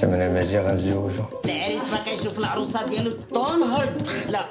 سمعنا المزيغ غنتزوجو العريس ما كيشوف العروسه ديالو تنهار الدخله